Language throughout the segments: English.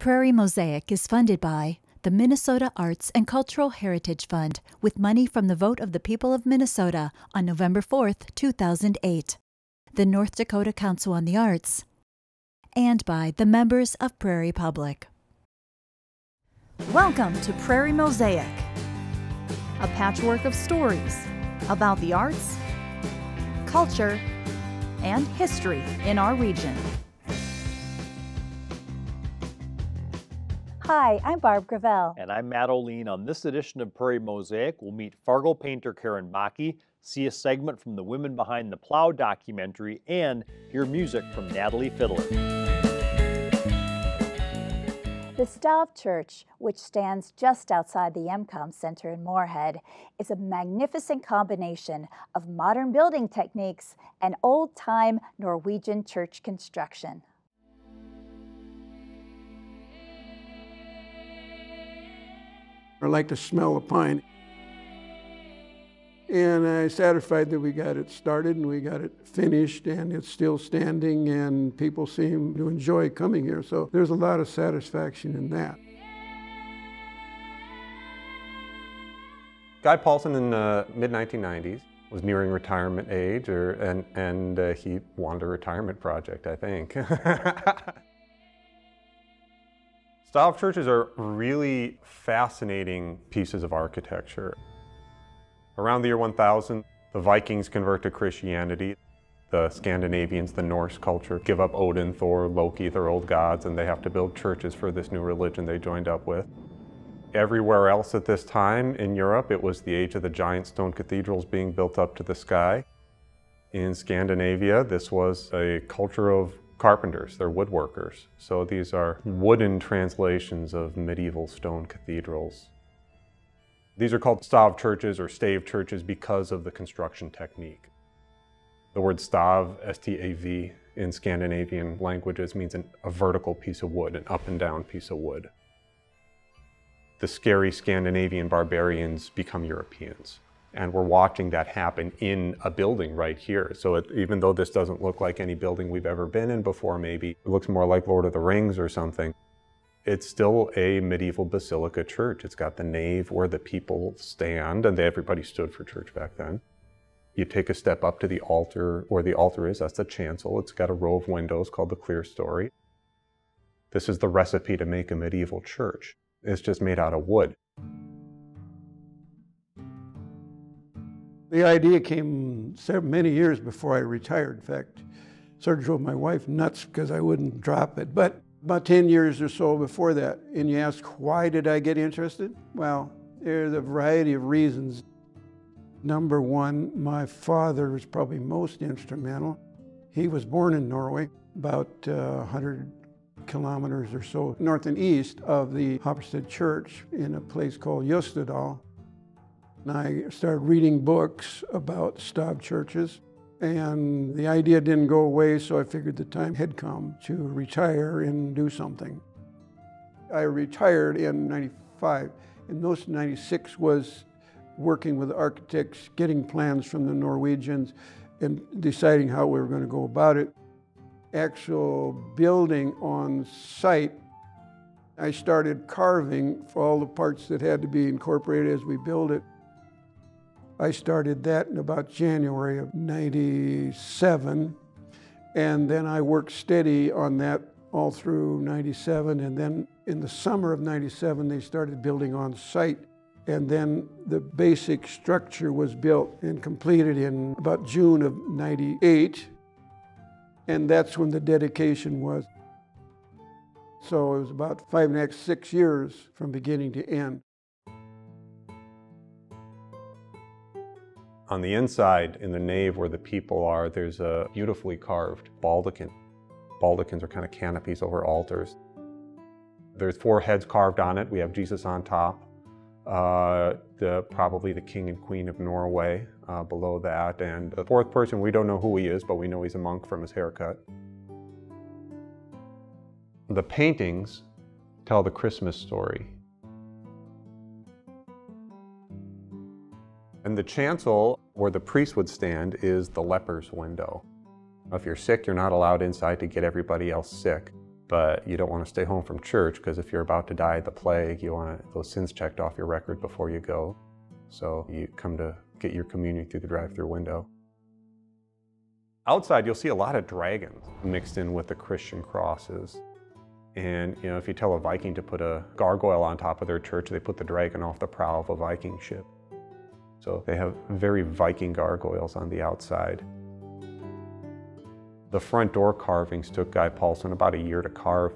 Prairie Mosaic is funded by the Minnesota Arts and Cultural Heritage Fund with money from the vote of the people of Minnesota on November 4th, 2008, the North Dakota Council on the Arts, and by the members of Prairie Public. Welcome to Prairie Mosaic, a patchwork of stories about the arts, culture, and history in our region. Hi, I'm Barb Gravel. And I'm Matt Olien. On this edition of Prairie Mosaic, we'll meet Fargo painter Karen Bakke, see a segment from the Women Behind the Plow documentary, and hear music from Natalie Fideler. The Stav Church, which stands just outside the Hjemkomst Center in Moorhead, is a magnificent combination of modern building techniques and old-time Norwegian church construction. I like to smell the pine. And I'm satisfied that we got it started and we got it finished and it's still standing and people seem to enjoy coming here. So there's a lot of satisfaction in that. Guy Paulson in the mid 1990s was nearing retirement age or, and, and uh, he wanted a retirement project, I think. Stav churches are really fascinating pieces of architecture. Around the year 1000, the Vikings convert to Christianity. The Scandinavians, the Norse culture, give up Odin, Thor, Loki, their old gods, and they have to build churches for this new religion they joined up with. Everywhere else at this time in Europe, it was the age of the giant stone cathedrals being built up to the sky. In Scandinavia, this was a culture of carpenters, they're woodworkers. So these are wooden translations of medieval stone cathedrals. These are called stav churches or stave churches because of the construction technique. The word stav, S-T-A-V, in Scandinavian languages means an, a vertical piece of wood, an up and down piece of wood. The scary Scandinavian barbarians become Europeans. And we're watching that happen in a building right here. So it, even though this doesn't look like any building we've ever been in before, maybe it looks more like Lord of the Rings or something. It's still a medieval basilica church. It's got the nave where the people stand, and everybody stood for church back then. You take a step up to the altar, where the altar is, that's the chancel. It's got a row of windows called the clerestory. This is the recipe to make a medieval church. It's just made out of wood. The idea came many years before I retired. In fact, sort of drove my wife nuts because I wouldn't drop it. But about 10 years or so before that, and you ask, why did I get interested? Well, there's a variety of reasons. Number one, my father was probably most instrumental. He was born in Norway, about uh, 100 kilometers or so north and east of the Hopperstad Church in a place called Jostedal. And I started reading books about Stav churches, and the idea didn't go away, so I figured the time had come to retire and do something. I retired in 95. In those 96 was working with architects, getting plans from the Norwegians, and deciding how we were going to go about it. Actual building on site, I started carving for all the parts that had to be incorporated as we build it. I started that in about January of 97. And then I worked steady on that all through 97. And then in the summer of 97, they started building on site. And then the basic structure was built and completed in about June of 98. And that's when the dedication was. So it was about five and a half, six years from beginning to end. On the inside, in the nave where the people are, there's a beautifully carved baldachin. Baldachins are kind of canopies over altars. There's four heads carved on it. We have Jesus on top, uh, the, probably the king and queen of Norway uh, below that, and the fourth person, we don't know who he is, but we know he's a monk from his haircut. The paintings tell the Christmas story. And the chancel, where the priest would stand, is the leper's window. If you're sick, you're not allowed inside to get everybody else sick. but you don't want to stay home from church because if you're about to die of the plague, you want those sins checked off your record before you go. So you come to get your communion through the drive-through window. Outside, you'll see a lot of dragons mixed in with the Christian crosses. And you know, if you tell a Viking to put a gargoyle on top of their church, they put the dragon off the prow of a Viking ship. So they have very Viking gargoyles on the outside. The front door carvings took Guy Paulson about a year to carve.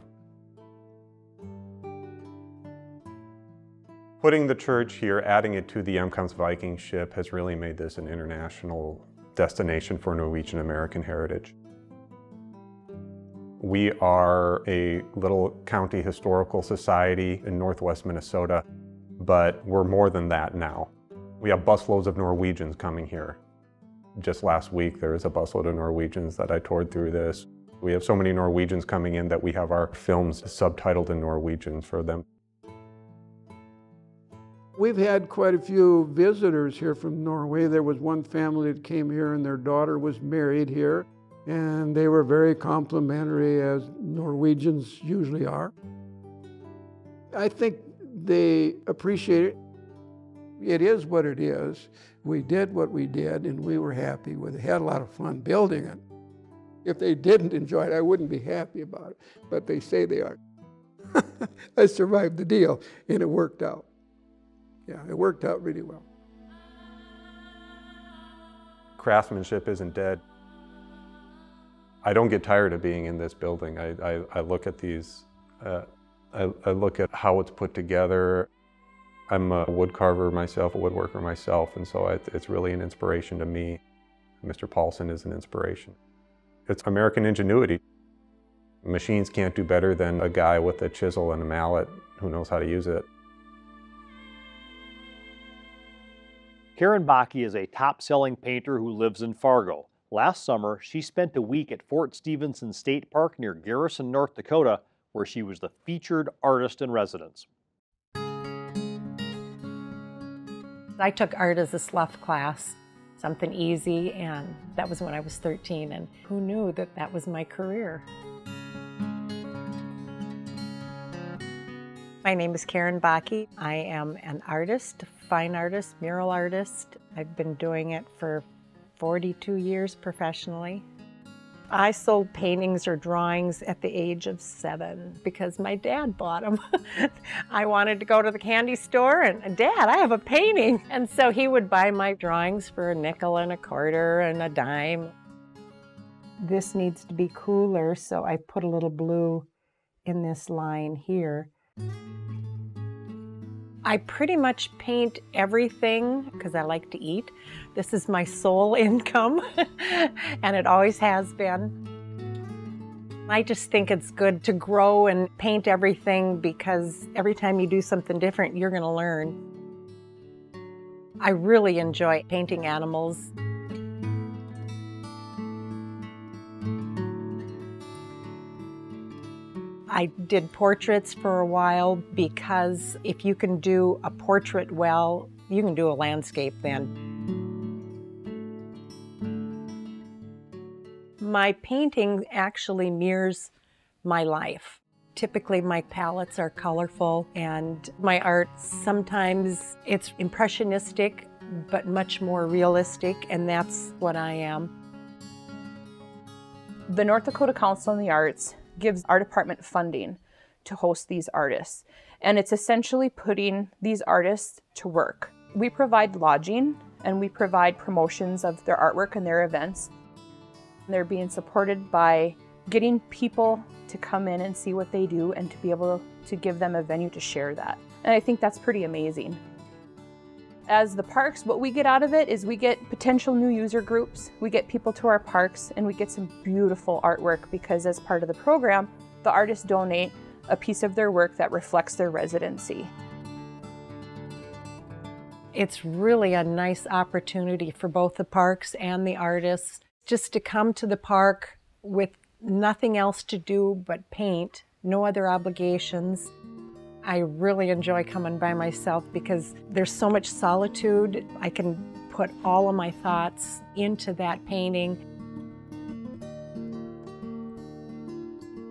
Putting the church here, adding it to the Hjemkomst Viking ship has really made this an international destination for Norwegian American heritage. We are a little county historical society in northwest Minnesota, but we're more than that now. We have busloads of Norwegians coming here. Just last week, there was a busload of Norwegians that I toured through this. We have so many Norwegians coming in that we have our films subtitled in Norwegian for them. We've had quite a few visitors here from Norway. There was one family that came here and their daughter was married here, and they were very complimentary, as Norwegians usually are. I think they appreciate it. It is what it is. We did what we did, and we were happy with it. Had a lot of fun building it. If they didn't enjoy it, I wouldn't be happy about it, but they say they are. I survived the deal, and it worked out. Yeah, it worked out really well. Craftsmanship isn't dead. I don't get tired of being in this building. I, I, I look at these, uh, I, I look at how it's put together. I'm a woodcarver myself, a woodworker myself, and so it's really an inspiration to me. Mr. Paulson is an inspiration. It's American ingenuity. Machines can't do better than a guy with a chisel and a mallet who knows how to use it. Karen Bakke is a top-selling painter who lives in Fargo. Last summer, she spent a week at Fort Stevenson State Park near Garrison, North Dakota, where she was the featured artist in residence. I took art as a slough class, something easy, and that was when I was 13, and who knew that that was my career? My name is Karen Bakke. I am an artist, fine artist, mural artist. I've been doing it for 42 years professionally. I sold paintings or drawings at the age of seven because my dad bought them. I wanted to go to the candy store and, Dad, I have a painting. And so he would buy my drawings for a nickel and a quarter and a dime. This needs to be cooler, so I put a little blue in this line here. I pretty much paint everything because I like to eat. This is my sole income, and it always has been. I just think it's good to grow and paint everything because every time you do something different, you're going to learn. I really enjoy painting animals. I did portraits for a while because if you can do a portrait well, you can do a landscape then. My painting actually mirrors my life. Typically my palettes are colorful and my art sometimes it's impressionistic but much more realistic and that's what I am. The North Dakota Council on the Arts gives our department funding to host these artists. And it's essentially putting these artists to work. We provide lodging and we provide promotions of their artwork and their events. They're being supported by getting people to come in and see what they do and to be able to give them a venue to share that. And I think that's pretty amazing. As the parks, what we get out of it is we get potential new user groups, we get people to our parks, and we get some beautiful artwork because as part of the program, the artists donate a piece of their work that reflects their residency. It's really a nice opportunity for both the parks and the artists just to come to the park with nothing else to do but paint, no other obligations. I really enjoy coming by myself because there's so much solitude. I can put all of my thoughts into that painting.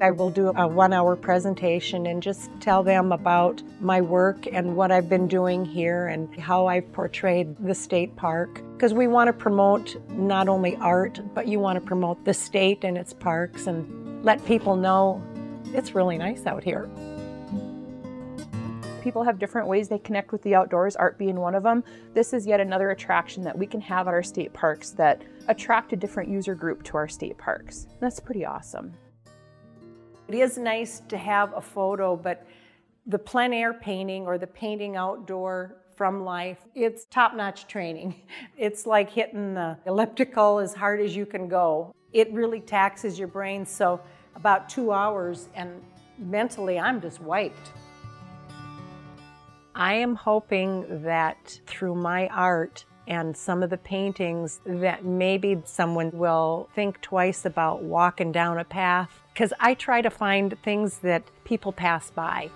I will do a one hour presentation and just tell them about my work and what I've been doing here and how I've portrayed the state park. Because we want to promote not only art, but you want to promote the state and its parks and let people know it's really nice out here. People have different ways they connect with the outdoors, art being one of them. This is yet another attraction that we can have at our state parks that attract a different user group to our state parks. That's pretty awesome. It is nice to have a photo, but the plein air painting or the painting outdoor from life, it's top-notch training. It's like hitting the elliptical as hard as you can go. It really taxes your brain, so about two hours and mentally I'm just wiped. I am hoping that through my art and some of the paintings that maybe someone will think twice about walking down a path because I try to find things that people pass by.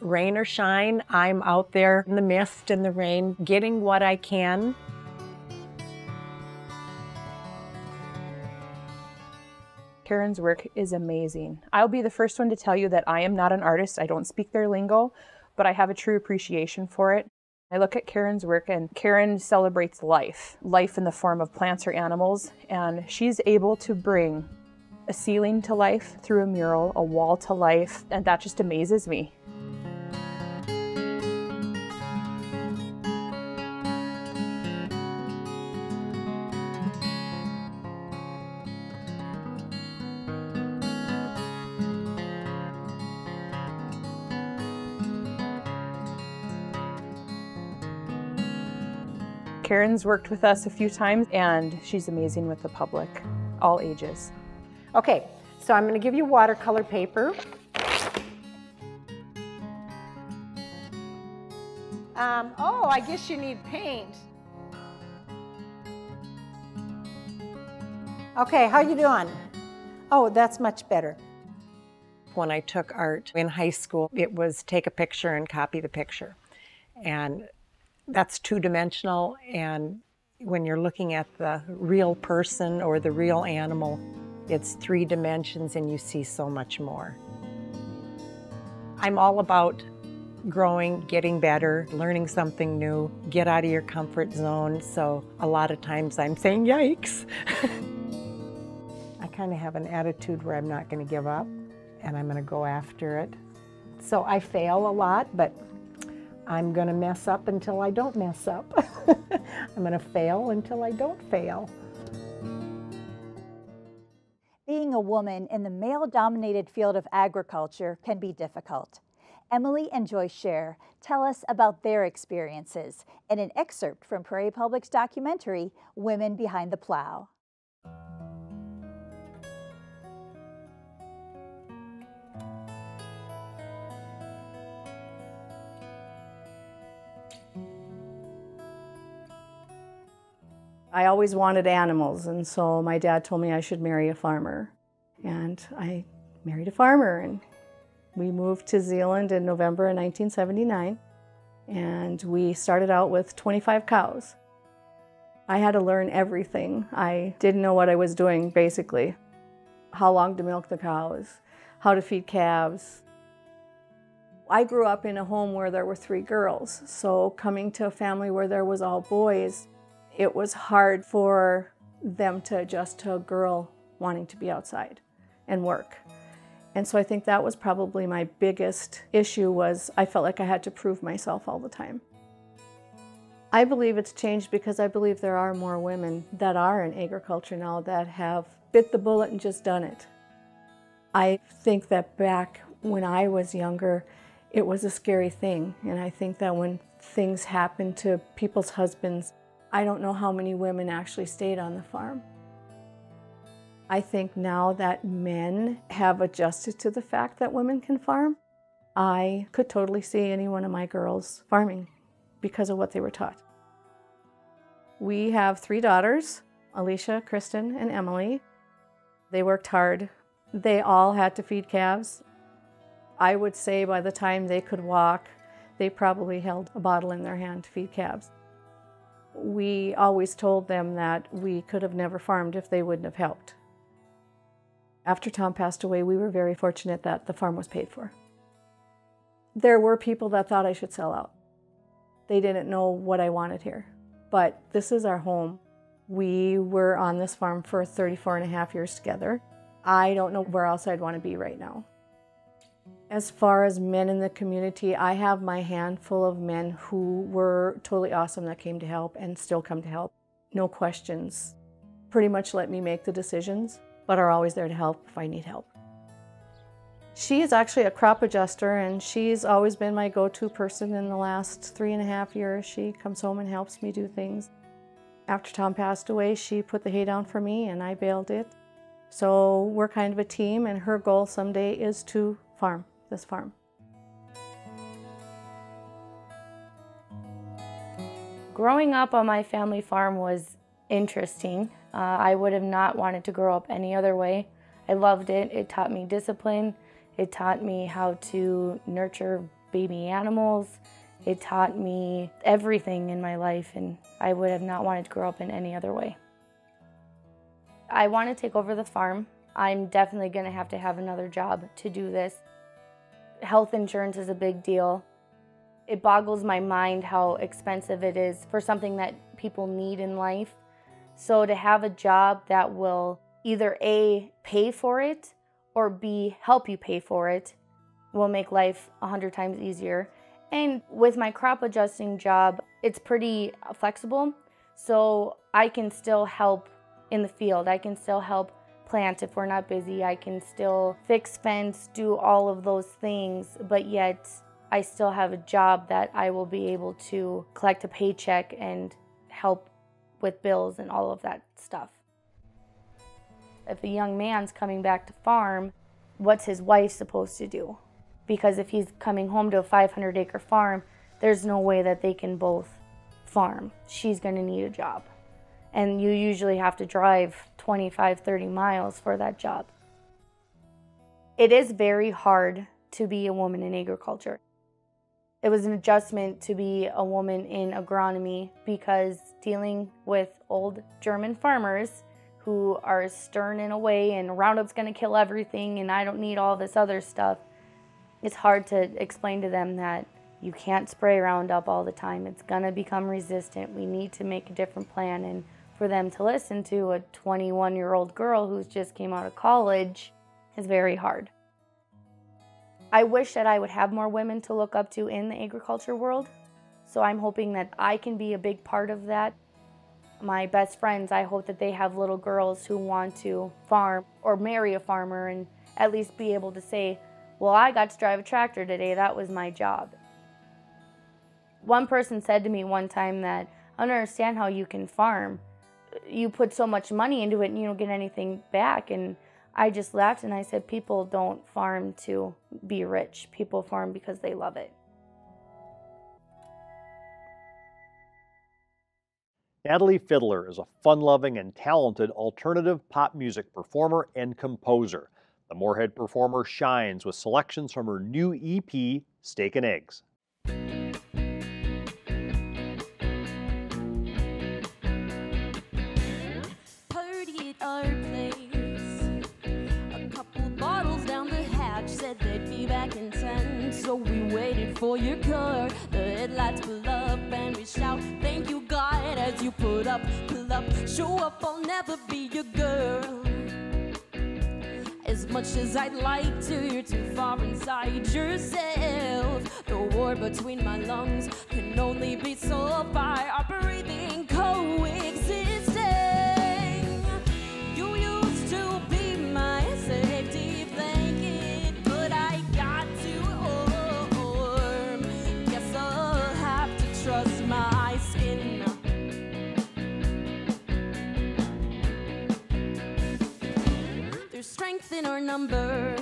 Rain or shine, I'm out there in the mist and the rain getting what I can. Karen's work is amazing. I'll be the first one to tell you that I am not an artist. I don't speak their lingo, but I have a true appreciation for it. I look at Karen's work and Karen celebrates life, life in the form of plants or animals, and she's able to bring a ceiling to life through a mural, a wall to life, and that just amazes me. Karen's worked with us a few times and she's amazing with the public, all ages. Okay, so I'm going to give you watercolor paper. Um, oh, I guess you need paint. Okay, how you doing? Oh, that's much better. When I took art in high school, it was take a picture and copy the picture. And that's two-dimensional and when you're looking at the real person or the real animal, it's three dimensions and you see so much more. I'm all about growing, getting better, learning something new, get out of your comfort zone. So a lot of times I'm saying, yikes. I kind of have an attitude where I'm not going to give up and I'm going to go after it. So I fail a lot, but I'm going to mess up until I don't mess up. I'm going to fail until I don't fail. Being a woman in the male-dominated field of agriculture can be difficult. Emily and Joyce Scher tell us about their experiences in an excerpt from Prairie Public's documentary, Women Behind the Plow. I always wanted animals, and so my dad told me I should marry a farmer. And I married a farmer, and we moved to Zeeland in November of 1979. And we started out with 25 cows. I had to learn everything. I didn't know what I was doing, basically. How long to milk the cows, how to feed calves. I grew up in a home where there were three girls, so coming to a family where there was all boys, it was hard for them to adjust to a girl wanting to be outside and work. And so I think that was probably my biggest issue was I felt like I had to prove myself all the time. I believe it's changed because I believe there are more women that are in agriculture now that have bit the bullet and just done it. I think that back when I was younger, it was a scary thing. And I think that when things happen to people's husbands, I don't know how many women actually stayed on the farm. I think now that men have adjusted to the fact that women can farm, I could totally see any one of my girls farming because of what they were taught. We have three daughters, Alicia, Kristen, and Emily. They worked hard. They all had to feed calves. I would say by the time they could walk, they probably held a bottle in their hand to feed calves. We always told them that we could have never farmed if they wouldn't have helped. After Tom passed away, we were very fortunate that the farm was paid for. There were people that thought I should sell out. They didn't know what I wanted here. But this is our home. We were on this farm for 34 and a half years together. I don't know where else I'd want to be right now. As far as men in the community, I have my handful of men who were totally awesome that came to help and still come to help. No questions. Pretty much let me make the decisions, but are always there to help if I need help. She is actually a crop adjuster and she's always been my go-to person in the last three and a half years. She comes home and helps me do things. After Tom passed away, she put the hay down for me and I baled it. So we're kind of a team and her goal someday is to farm this farm. Growing up on my family farm was interesting. Uh, I would have not wanted to grow up any other way. I loved it. It taught me discipline. It taught me how to nurture baby animals. It taught me everything in my life, and I would have not wanted to grow up in any other way. I want to take over the farm. I'm definitely going to have to have another job to do this. Health insurance is a big deal. It boggles my mind how expensive it is for something that people need in life. So to have a job that will either A, pay for it, or B, help you pay for it will make life a hundred times easier. And with my crop adjusting job, it's pretty flexible. So I can still help in the field. I can still help plant if we're not busy. I can still fix fence, do all of those things, but yet I still have a job that I will be able to collect a paycheck and help with bills and all of that stuff. If a young man's coming back to farm, what's his wife supposed to do? Because if he's coming home to a 500 acre farm, there's no way that they can both farm. She's going to need a job and you usually have to drive 25, 30 miles for that job. It is very hard to be a woman in agriculture. It was an adjustment to be a woman in agronomy because dealing with old German farmers who are stern in a way and Roundup's going to kill everything and I don't need all this other stuff, it's hard to explain to them that you can't spray Roundup all the time. It's going to become resistant. We need to make a different plan and for them to listen to a 21 year old girl who's just came out of college is very hard. I wish that I would have more women to look up to in the agriculture world. So I'm hoping that I can be a big part of that. My best friends, I hope that they have little girls who want to farm or marry a farmer and at least be able to say, well, I got to drive a tractor today, that was my job. One person said to me one time that I don't understand how you can farm you put so much money into it and you don't get anything back. And I just laughed and I said, people don't farm to be rich. People farm because they love it. Natalie Fideler is a fun loving and talented alternative pop music performer and composer. The Moorhead performer shines with selections from her new EP, Steak and Eggs. For your car. The headlights pull up and we shout, Thank you, God, as you put up, pull up, show up. I'll never be your girl. As much as I'd like to, you're too far inside yourself. The war between my lungs can only be solved by our breathing coexist. Number.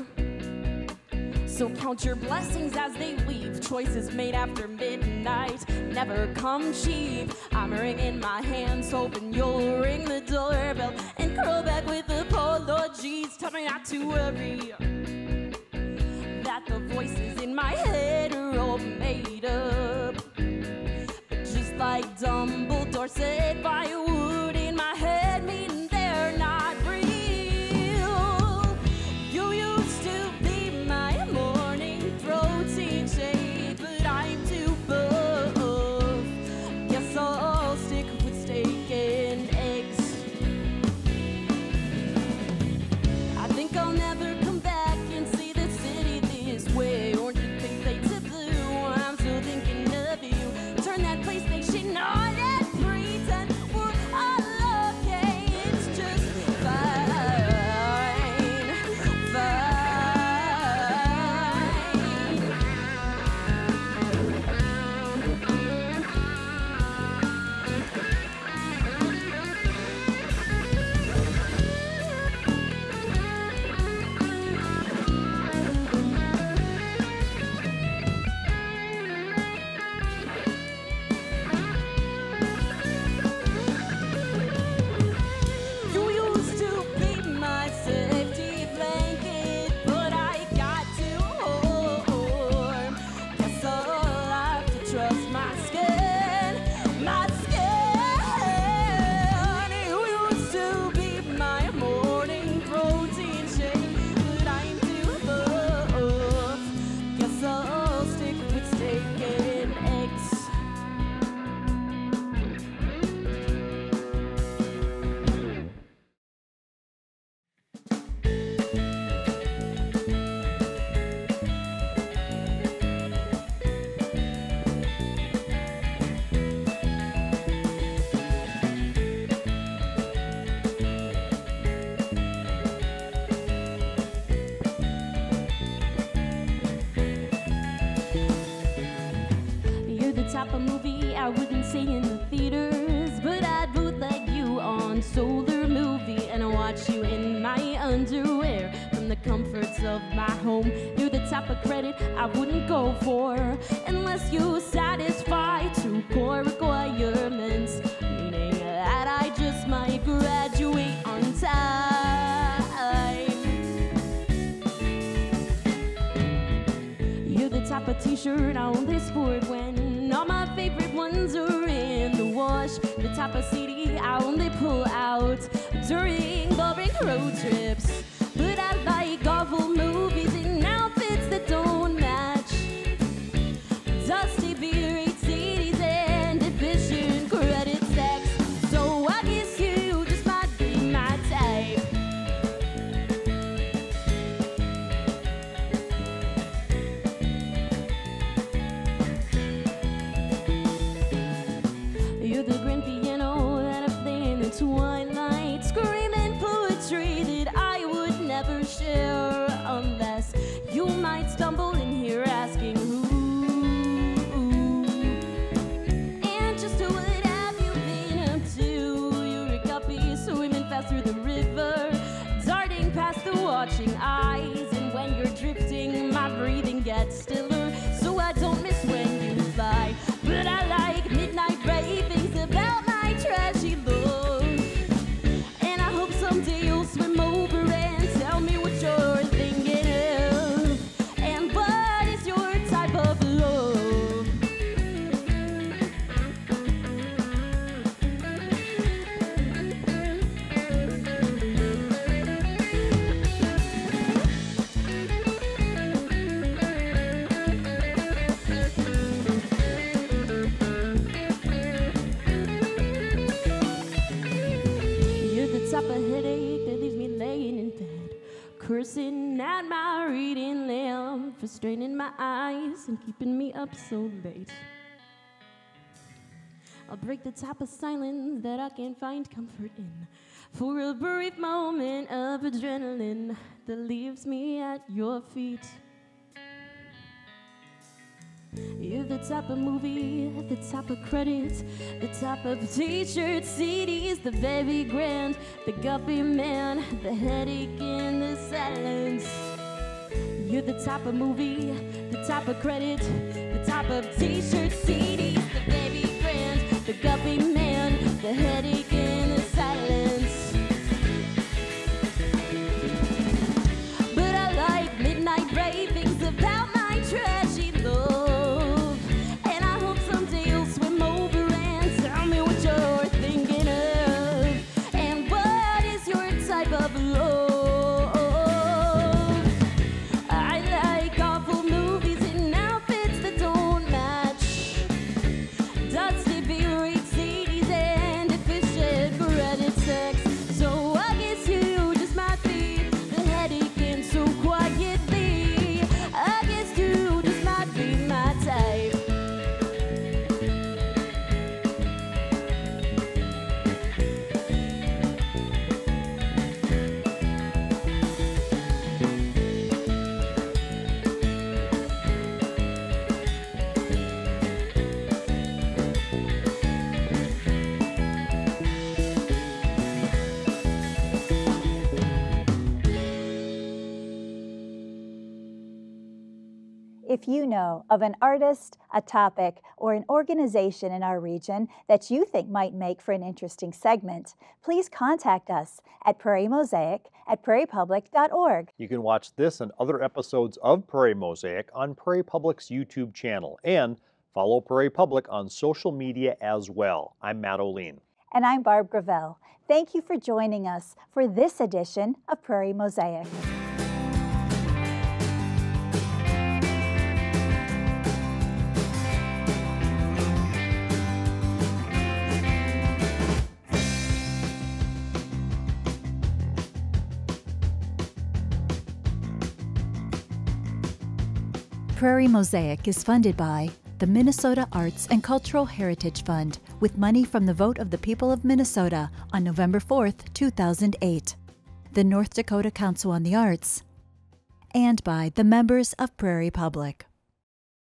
So count your blessings as they leave. Choices made after midnight never come cheap. I'm wringing my hands, hoping you'll ring the doorbell and curl back with apologies. Tell me not to worry. That the voices in my head are all made up. But just like Dumbledore said, firewood in my head stay in the theaters, but I'd bootleg you on Solar Movie and watch you in my underwear from the comforts of my home. You're the type of credit I wouldn't go for unless you satisfy two core requirements, meaning that I just might graduate on time. You're the type of t-shirt I only sport when all my favorite ones are in the wash. The type of CD I only pull out during boring road trips. But I like awful movies lamp straining my eyes and keeping me up so late. I'll break the type of silence that I can't find comfort in for a brief moment of adrenaline that leaves me at your feet. You're the type of movie, the type of credits, the type of t-shirts, CDs, the very grand, the guppy man, the headache in the silence. You're the type of movie, the type of credit, the type of t-shirts, CDs, the very If you know of an artist, a topic, or an organization in our region that you think might make for an interesting segment, please contact us at Prairie Mosaic at prairiepublic.org. You can watch this and other episodes of Prairie Mosaic on Prairie Public's YouTube channel and follow Prairie Public on social media as well. I'm Matt Olien. And I'm Barb Gravel. Thank you for joining us for this edition of Prairie Mosaic. Prairie Mosaic is funded by the Minnesota Arts and Cultural Heritage Fund with money from the vote of the people of Minnesota on November 4th, 2008, the North Dakota Council on the Arts, and by the members of Prairie Public.